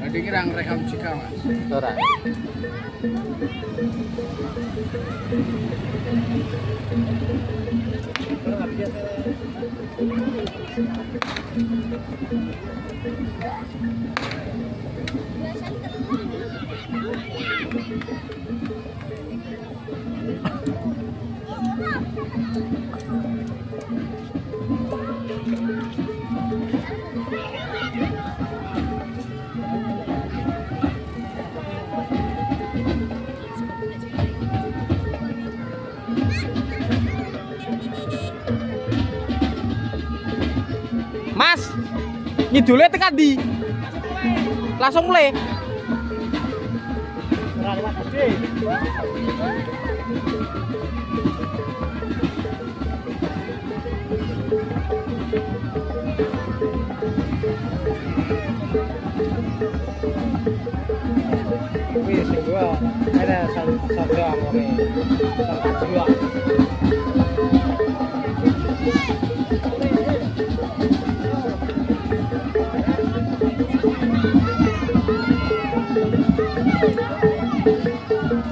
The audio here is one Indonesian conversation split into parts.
Tadi kira ngerekam jika mas. Ora. Mas, ngidule tekan di. Langsung mulai. Sing gua ada satu satu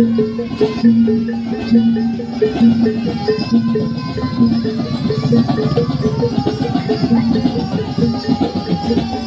Thank you.